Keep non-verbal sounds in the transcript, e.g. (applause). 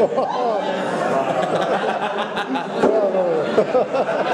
(laughs) (laughs) no, no.